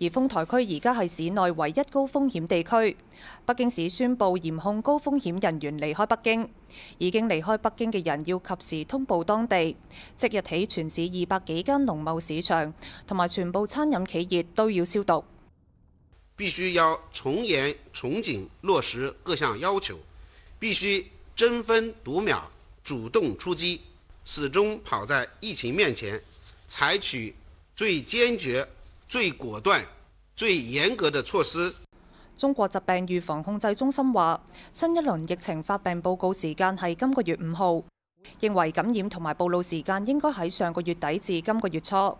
而豐台區而家係市內唯一高風險地區，北京市宣布嚴控高風險人員離開北京。已經離開北京嘅人要及時通報當地。即日起，全市二百幾間農貿市場同埋全部餐飲企業都要消毒。必須要從嚴從緊落實各項要求，必須爭分奪秒主動出擊，始終跑在疫情面前，採取最堅決。最果断、最严格的措施。中國疾病預防控制中心話，新一輪疫情發病報告時間係今個月五號，認為感染同埋暴露時間應該喺上個月底至今個月初。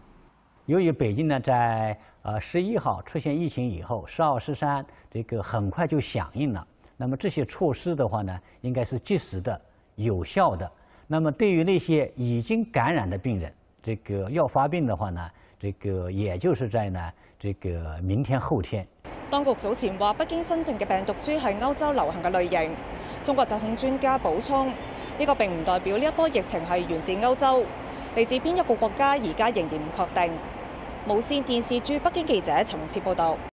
由於北京呢，在呃十一號出現疫情以後，十二、十三這個很快就響應了。那麼這些措施的話呢，應該是及時的、有效的。那麼對於那些已經感染的病人，這個要發病的話呢？这个也就是在呢，这个明天后天。当局早前话，北京新症嘅病毒株系欧洲流行嘅类型。中国疾控专家补充，呢个并唔代表呢一波疫情系源自欧洲，嚟自边一个国家而家仍然唔确定。无线电视驻北京记者陈文思报道。